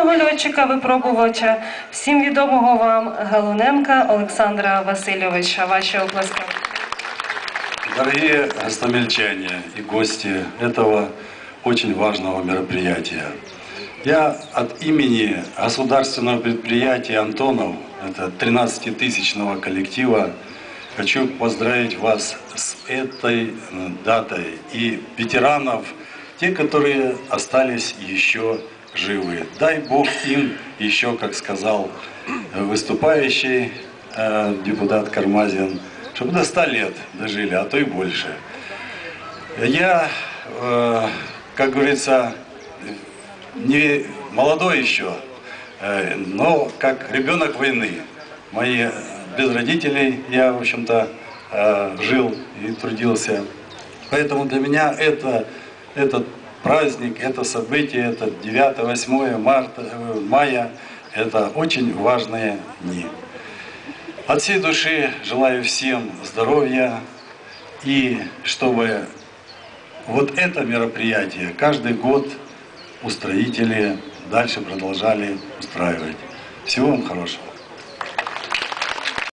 досвідченого льотчика-випробувача, всім відомого вам Галуненка Олександра Васильовича. Ваші оплески. Дорогие гостомельчане и гости этого очень важного мероприятия. Я от имени государственного предприятия «Антонов», это 13-тысячного коллектива, хочу поздравить вас с этой э, датой и ветеранов, те, которые остались еще живы. Дай Бог им еще, как сказал выступающий э, депутат Кармазин, чтобы до 100 лет дожили, а то и больше. Я, э, как говорится, не молодой еще, э, но как ребенок войны. Мои э, без родителей я, в общем-то, э, жил и трудился. Поэтому для меня это, этот праздник, это событие, это 9-8 марта, э, мая, это очень важные дни. От всей души желаю всем здоровья и чтобы вот это мероприятие каждый год устроители дальше продолжали устраивать. Всего вам хорошего.